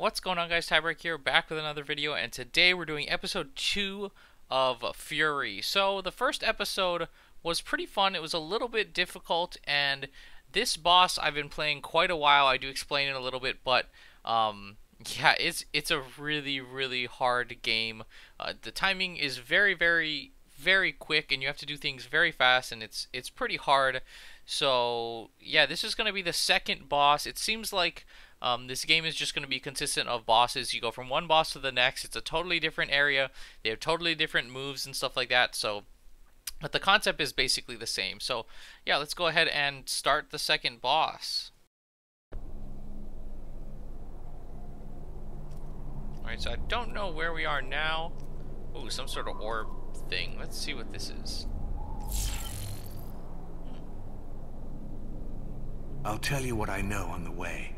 What's going on guys, Ty Braek here, back with another video, and today we're doing episode 2 of Furi. So, the first episode was pretty fun, it was a little bit difficult, and this boss I've been playing quite a while, I do explain it a little bit, but, um, yeah, it's, it's a really, really hard game. Uh, the timing is very, very, very quick, and you have to do things very fast, and it's, it's pretty hard. So, yeah, this is going to be the second boss. It seems like um, this game is just going to be consistent of bosses. You go from one boss to the next. It's a totally different area. They have totally different moves and stuff like that. So, but the concept is basically the same. So, yeah, let's go ahead and start the second boss. Alright, so I don't know where we are now. Ooh, some sort of orb thing. Let's see what this is. I'll tell you what I know on the way.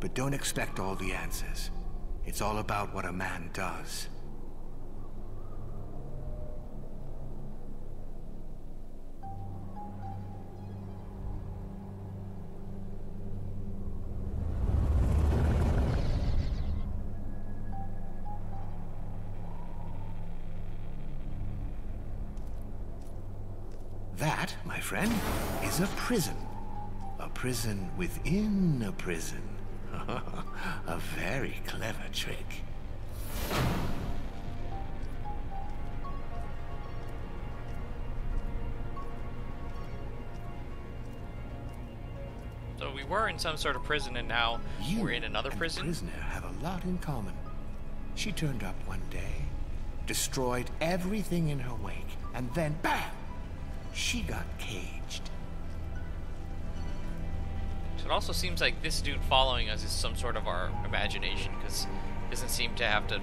But don't expect all the answers. It's all about what a man does. That, my friend, is a prison. A prison within a prison. a very clever trick. So we were in some sort of prison and now You we're in another and prison? The prisoner have a lot in common. She turned up one day, destroyed everything in her wake, and then bam! She got caged. It also seems like this dude following us is some sort of our imagination because doesn't seem to have to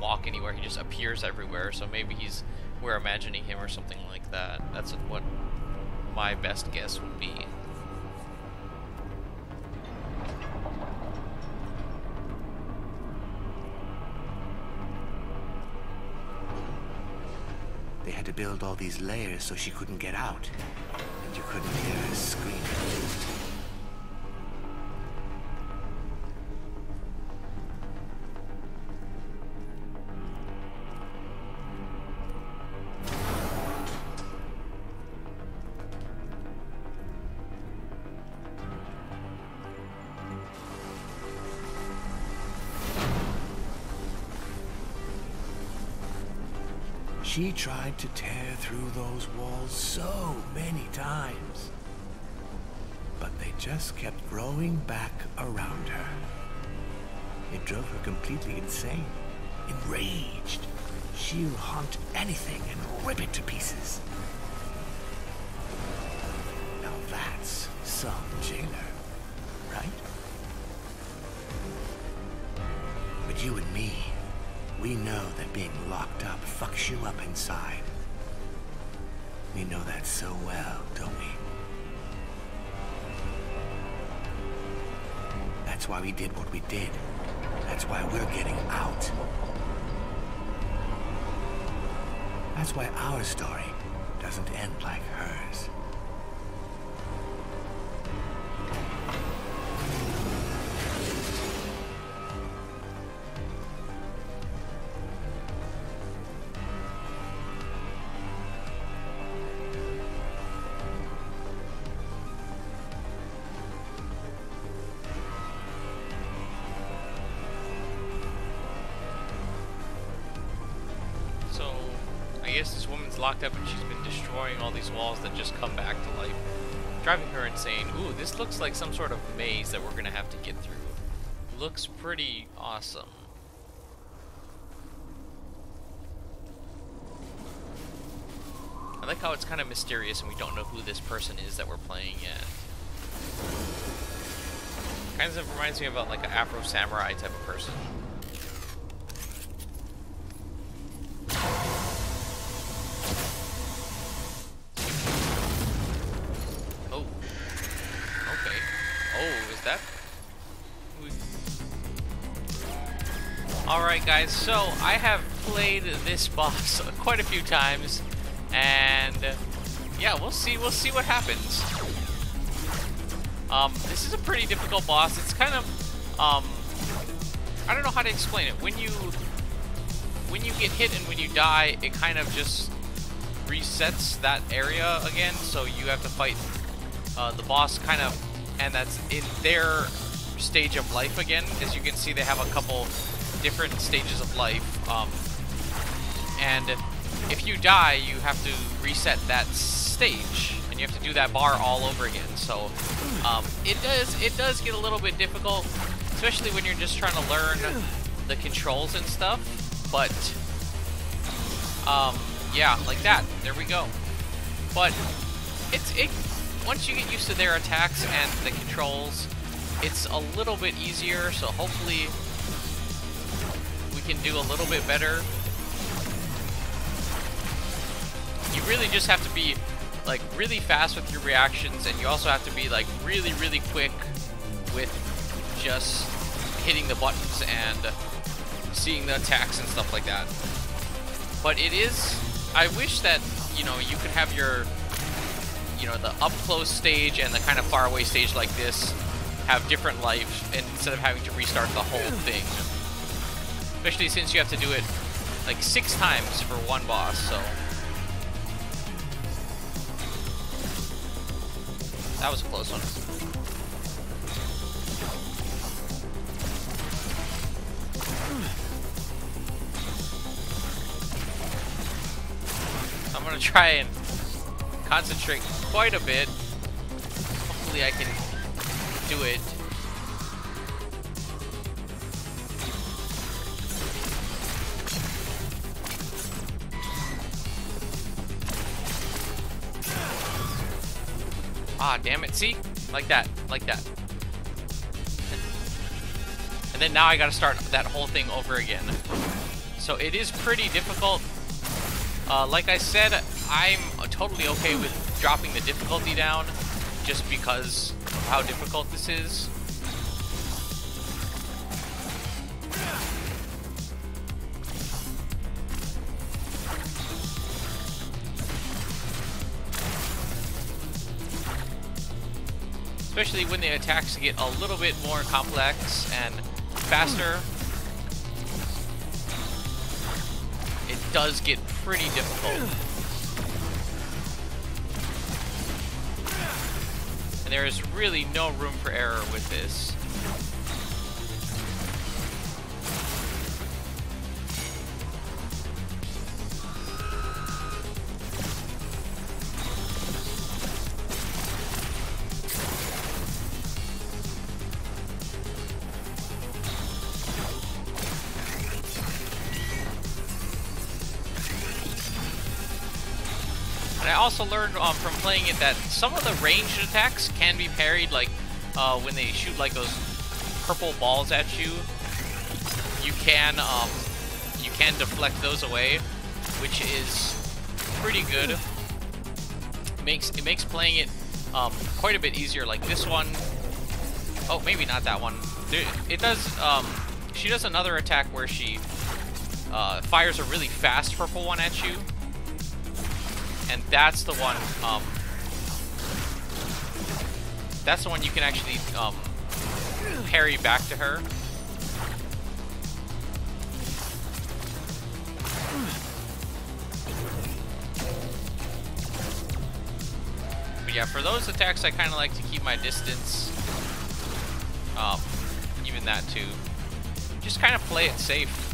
walk anywhere. He just appears everywhere. So maybe he's we're imagining him or something like that. That's what my best guess would be. They had to build all these layers so she couldn't get out. And you couldn't hear her screaming. She tried to tear through those walls so many times. But they just kept growing back around her. It drove her completely insane. Enraged, she'll hunt anything and rip it to pieces. Now that's some jailer, right? But you and me, we know that being locked up fucks you up inside. We know that so well, don't we? That's why we did what we did. That's why we're getting out. That's why our story doesn't end like hers. Like some sort of maze that we're gonna have to get through. Looks pretty awesome. I like how it's kind of mysterious and we don't know who this person is that we're playing yet. Kind of reminds me of a, like an Afro samurai type of person. So I have played this boss quite a few times, and yeah, we'll see, we'll see what happens. Um, this is a pretty difficult boss. It's kind of, um, I don't know how to explain it. When you, when you get hit and when you die, it kind of just resets that area again. So you have to fight uh, the boss kind of, and that's in their stage of life again. As you can see, they have a couple different stages of life. Um, and if you die, you have to reset that stage, and you have to do that bar all over again. So um, it does it does get a little bit difficult, especially when you're just trying to learn the controls and stuff. But um, yeah, like that. There we go. But it's it once you get used to their attacks and the controls, it's a little bit easier. So hopefully can do a little bit better. You really just have to be like really fast with your reactions and you also have to be like really really quick with just hitting the buttons and seeing the attacks and stuff like that. But it is I wish that you know you could have your you know the up close stage and the kind of far away stage like this have different life instead of having to restart the whole thing especially since you have to do it like six times for one boss so That was a close one. I'm gonna try and concentrate quite a bit. Hopefully I can do it. See? Like that. Like that. And then now I gotta start that whole thing over again. So it is pretty difficult. Uh, like I said, I'm totally okay with dropping the difficulty down just because of how difficult this is. Especially when the attacks get a little bit more complex and faster. It does get pretty difficult. And there is really no room for error with this. Also learned um, from playing it that some of the ranged attacks can be parried, like uh, when they shoot like those purple balls at you. You can um, you can deflect those away, which is pretty good. It makes it makes playing it um, quite a bit easier. Like this one, oh maybe not that one. It does. Um, she does another attack where she uh, fires a really fast purple one at you and that's the one, um, that's the one you can actually, um, parry back to her. But yeah, for those attacks, I kind of like to keep my distance, um, even that too. Just kind of play it safe.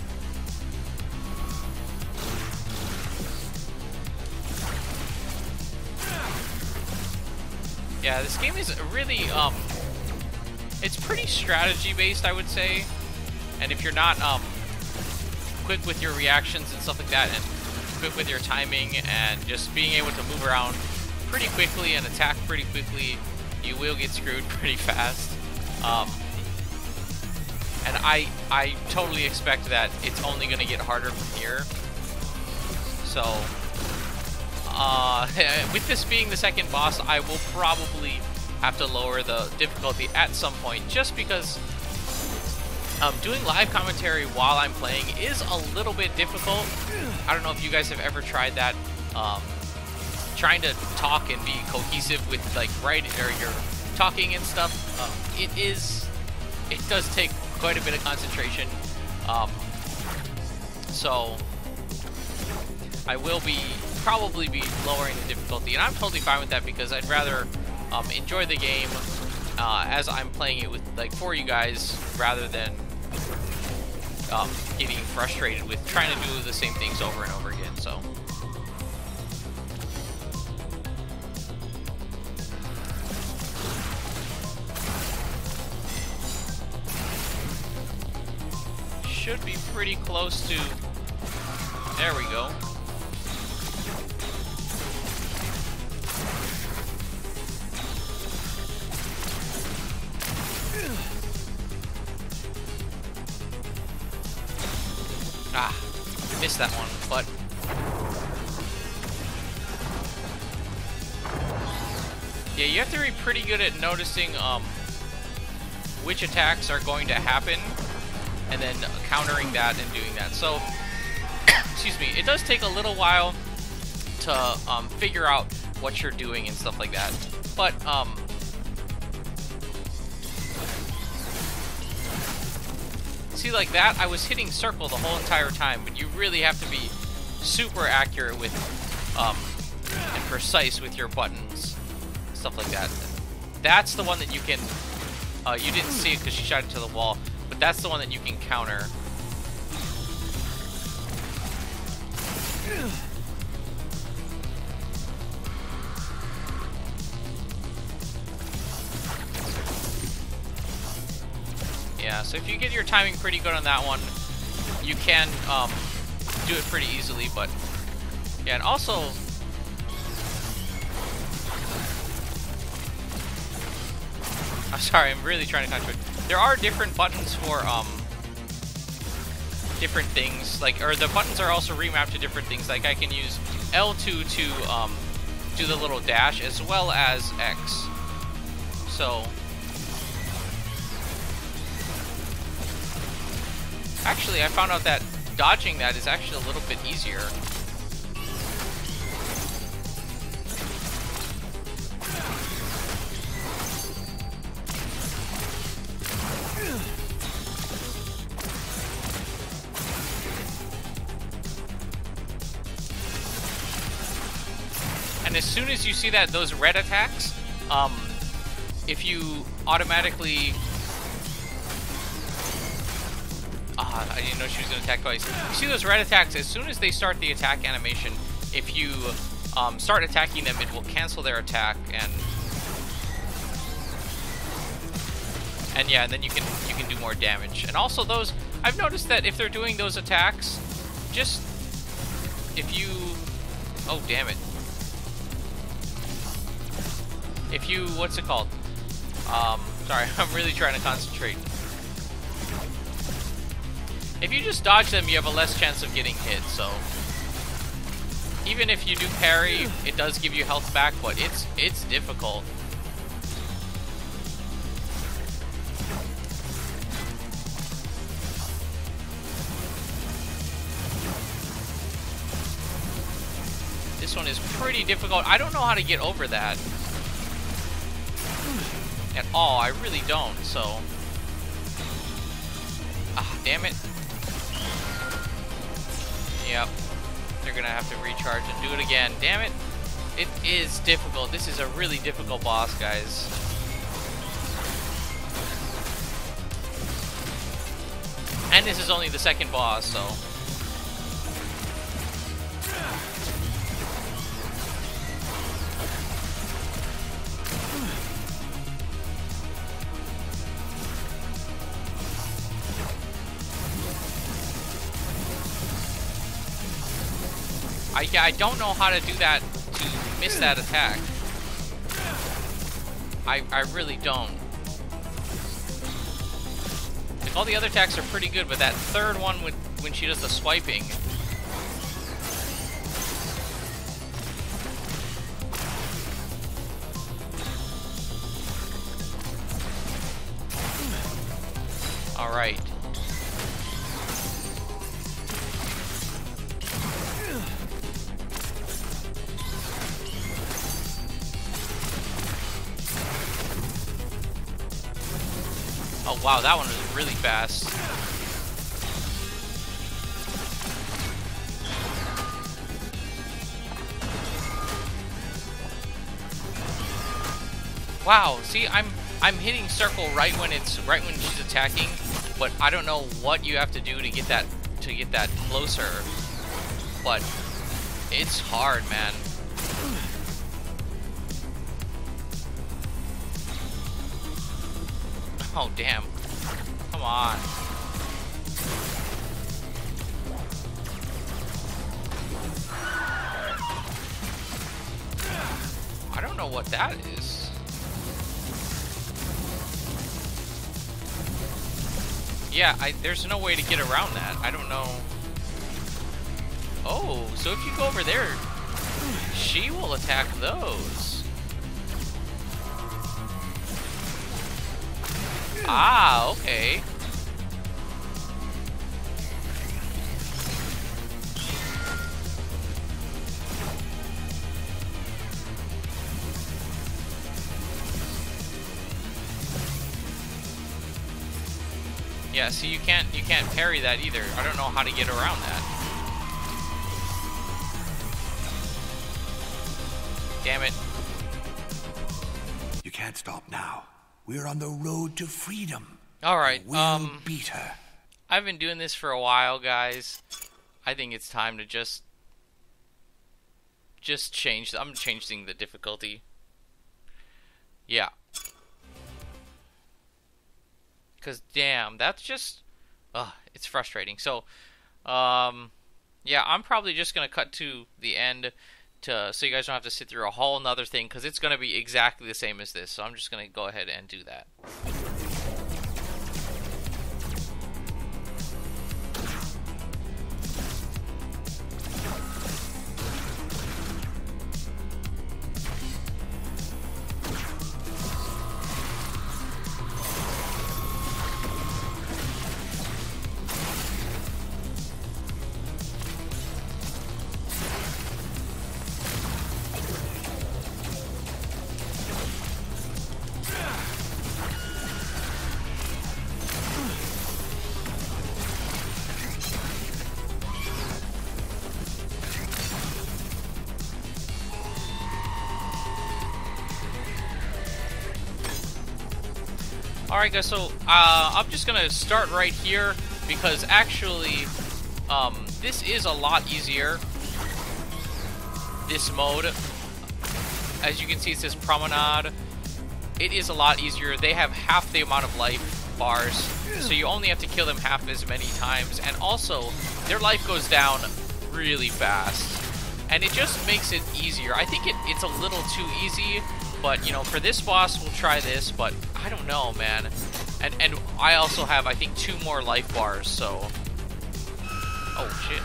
Yeah, this game is really, um, it's pretty strategy based, I would say. And if you're not, um, quick with your reactions and stuff like that, and quick with your timing, and just being able to move around pretty quickly and attack pretty quickly, you will get screwed pretty fast. Um, and I, I totally expect that it's only going to get harder from here. So, uh, with this being the second boss, I will probably have to lower the difficulty at some point, just because um, doing live commentary while I'm playing is a little bit difficult. I don't know if you guys have ever tried that. Um, trying to talk and be cohesive with like writing or your talking and stuff, uh, it is, it does take quite a bit of concentration. Um, so I will be probably be lowering the difficulty, and I'm totally fine with that because I'd rather um, enjoy the game uh, as I'm playing it with like for you guys rather than um, getting frustrated with trying to do the same things over and over again. So. Should be pretty close to... There we go. Ah, missed that one, but... Yeah, you have to be pretty good at noticing um, which attacks are going to happen, and then countering that and doing that. So, excuse me, it does take a little while to um, figure out what you're doing and stuff like that. But, um, see like that, I was hitting circle the whole entire time, but you really have to be super accurate with, um, and precise with your buttons, stuff like that. That's the one that you can, uh, you didn't see it because she shot into the wall, but that's the one that you can counter. Yeah, so if you get your timing pretty good on that one, you can um, do it pretty easily, but yeah, and also I'm sorry, I'm really trying to concentrate. There are different buttons for um different things, like or the buttons are also remapped to different things. Like I can use L2 to um do the little dash as well as X. So Actually, I found out that dodging that is actually a little bit easier. You see that, those red attacks, um, if you automatically Ah, I didn't know she was going to attack twice. You see those red attacks, as soon as they start the attack animation, if you um, start attacking them, it will cancel their attack, and... And yeah, and then you can you can do more damage. And also those, I've noticed that if they're doing those attacks, just if you, oh damn it. If you, what's it called? Um, sorry, I'm really trying to concentrate. If you just dodge them, you have a less chance of getting hit, so... Even if you do parry, it does give you health back, but it's it's difficult. This one is pretty difficult. I don't know how to get over that. At all, I really don't, so... Ah, damn it. Yep. They're gonna have to recharge and do it again. Damn it. It is difficult. This is a really difficult boss, guys. And this is only the second boss, so... I, yeah, I don't know how to do that to miss that attack. I, I really don't. Like, all the other attacks are pretty good, but that third one when, when she does the swiping... Alright. Wow, that one was really fast. Wow, see, I'm I'm hitting circle right when it's right when she's attacking, but I don't know what you have to do to get that to get that closer. But it's hard, man. Oh damn. On. I don't know what that is. Yeah, I, there's no way to get around that. I don't know. Oh, so if you go over there, she will attack those. Ah, okay. Yeah, see you can't you can't parry that either. I don't know how to get around that. Damn it. You can't stop now. We're on the road to freedom. Alright, We'll um beat her. I've been doing this for a while, guys. I think it's time to just just change. I'm changing the difficulty. Yeah. Cause damn, that's just, uh, it's frustrating. So, um, yeah, I'm probably just gonna cut to the end to so you guys don't have to sit through a whole another thing because it's gonna be exactly the same as this. So I'm just gonna go ahead and do that. Alright guys, so uh, I'm just gonna start right here because actually um, this is a lot easier, this mode. As you can see it says Promenade. It is a lot easier. They have half the amount of life bars, so you only have to kill them half as many times. And also, their life goes down really fast. And it just makes it easier. I think it, it's a little too easy, but, you know, for this boss, we'll try this, but I don't know, man. And and I also have, I think, two more life bars, so... Oh, shit.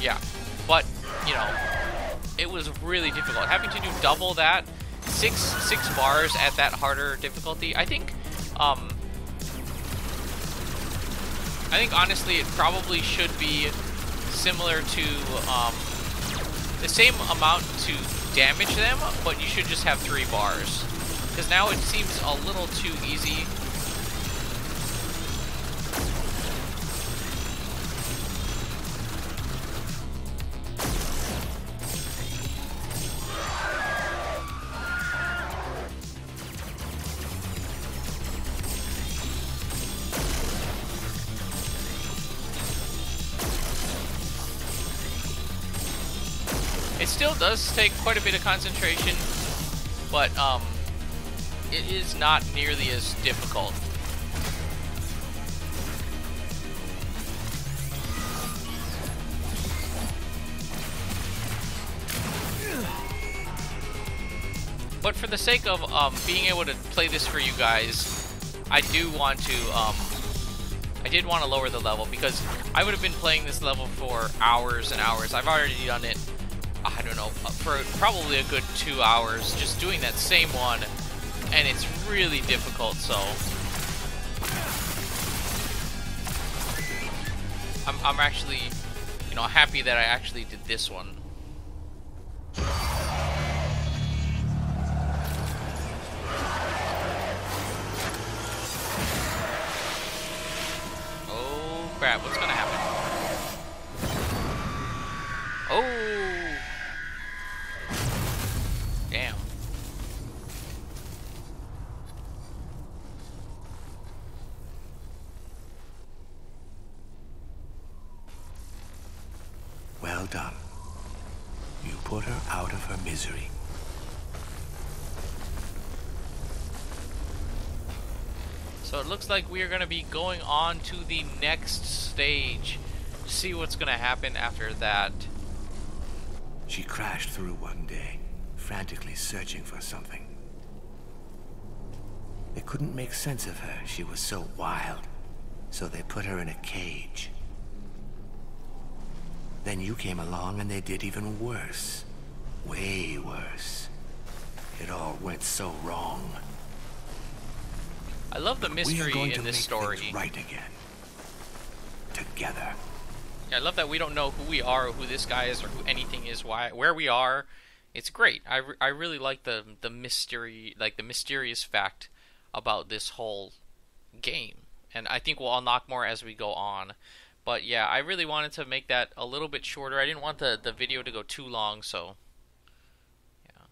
Yeah. But, you know, it was really difficult. Having to do double that, six six bars at that harder difficulty, I think, um... I think, honestly, it probably should be similar to, um, the same amount to damage them, but you should just have three bars. Because now it seems a little too easy. Still does take quite a bit of concentration, but um, it is not nearly as difficult. But for the sake of um, being able to play this for you guys, I do want to, um, I did want to lower the level because I would have been playing this level for hours and hours. I've already done it, I don't know, uh, for probably a good two hours just doing that same one, and it's really difficult, so... I'm, I'm actually, you know, happy that I actually did this one. Oh crap, what's gonna done. You put her out of her misery. So it looks like we are going to be going on to the next stage. See what's going to happen after that. She crashed through one day, frantically searching for something. They couldn't make sense of her. She was so wild. So they put her in a cage. Then you came along and they did even worse. Way worse. It all went so wrong. I love the mystery in this story. right again. Together. Yeah, I love that we don't know who we are, or who this guy is, or who anything is, why, where we are. It's great. I, re I really like the the mystery, like the mysterious fact about this whole game, and I think we'll unlock more as we go on. But yeah, I really wanted to make that a little bit shorter. I didn't want the the video to go too long, so Yeah.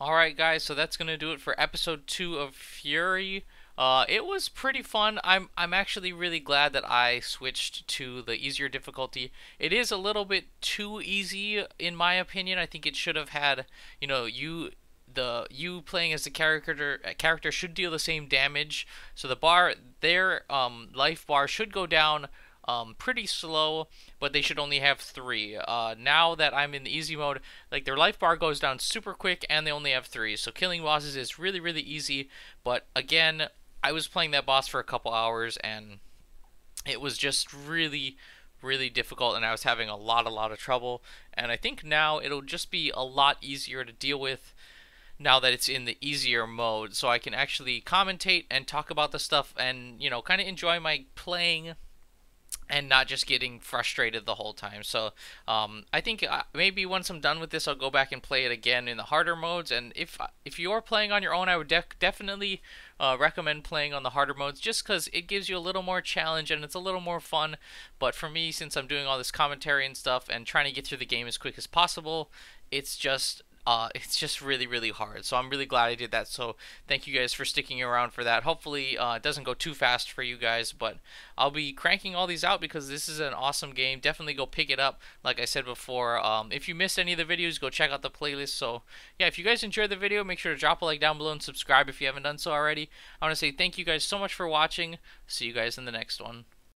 Alright guys, so that's going to do it for episode 2 of Furi. Uh, it was pretty fun. I'm I'm actually really glad that I switched to the easier difficulty. It is a little bit too easy in my opinion. I think it should have had, you know, you the you playing as the character character should deal the same damage. So the bar their um, life bar should go down um, pretty slow, but they should only have three. Uh, now that I'm in the easy mode, like their life bar goes down super quick, and they only have three. So killing bosses is really, really easy. But again, I was playing that boss for a couple hours, and it was just really, really difficult, and I was having a lot, a lot of trouble. And I think now it'll just be a lot easier to deal with now that it's in the easier mode so I can actually commentate and talk about the stuff and you know kind of enjoy my playing and not just getting frustrated the whole time. So um, I think uh, maybe once I'm done with this, I'll go back and play it again in the harder modes. And if if you're playing on your own, I would definitely uh, recommend playing on the harder modes just because it gives you a little more challenge and it's a little more fun. But for me, since I'm doing all this commentary and stuff and trying to get through the game as quick as possible, it's just uh, it's just really, really hard. So I'm really glad I did that. So thank you guys for sticking around for that. Hopefully uh, it doesn't go too fast for you guys, but I'll be cranking all these out because this is an awesome game. Definitely go pick it up. Like I said before, um, if you missed any of the videos, go check out the playlist. So yeah, if you guys enjoyed the video, make sure to drop a like down below and subscribe if you haven't done so already. I want to say thank you guys so much for watching. See you guys in the next one.